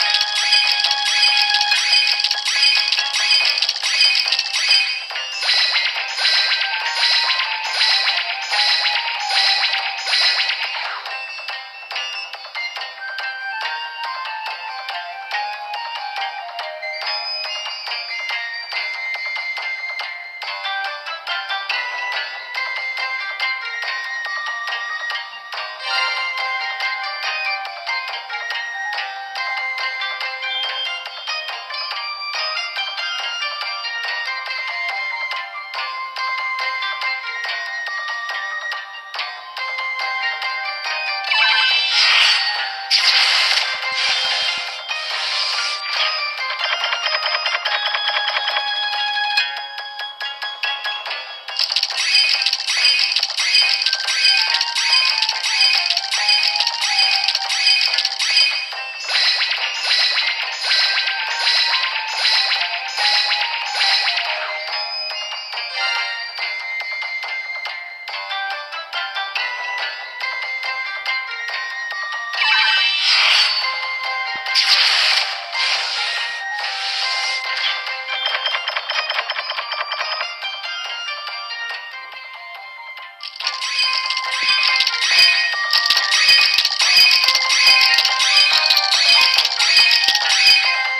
プリントプリントプリントプリントプリントプリントプリントプリントプリント。You ・はいはいはいはいはいはい。